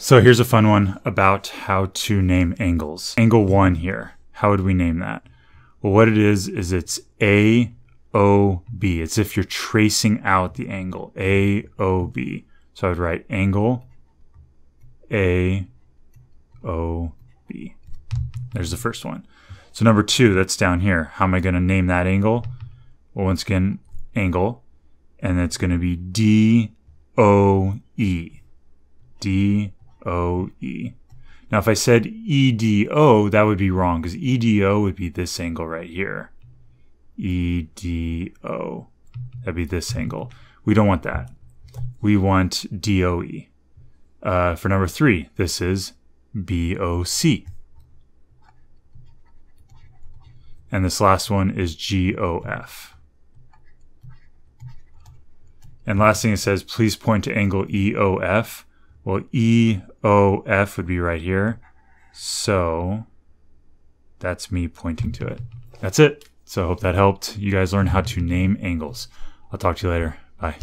So here's a fun one about how to name angles. Angle 1 here. How would we name that? Well, what it is, is it's AOB. It's if you're tracing out the angle. AOB. So I would write angle AOB. There's the first one. So number two, that's down here. How am I going to name that angle? Well, once again, angle. And it's going to be D-O-E. D-O-E. Now, if I said EDO, that would be wrong because EDO would be this angle right here. EDO. That'd be this angle. We don't want that. We want DOE. Uh, for number three, this is BOC. And this last one is GOF. And last thing it says, please point to angle EOF. Well, EOF would be right here. So that's me pointing to it. That's it. So I hope that helped. You guys learn how to name angles. I'll talk to you later. Bye.